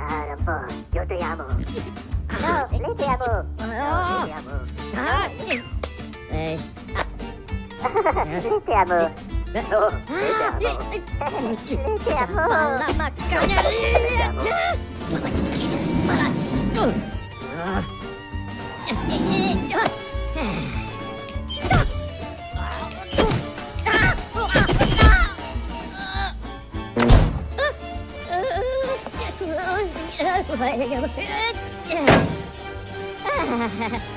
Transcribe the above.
Ah, po. Yo te amo. No, le te amo. No, le te amo. Eh, Le te amo. No, le te amo. Le te amo. La macana. Le te amo. Ah!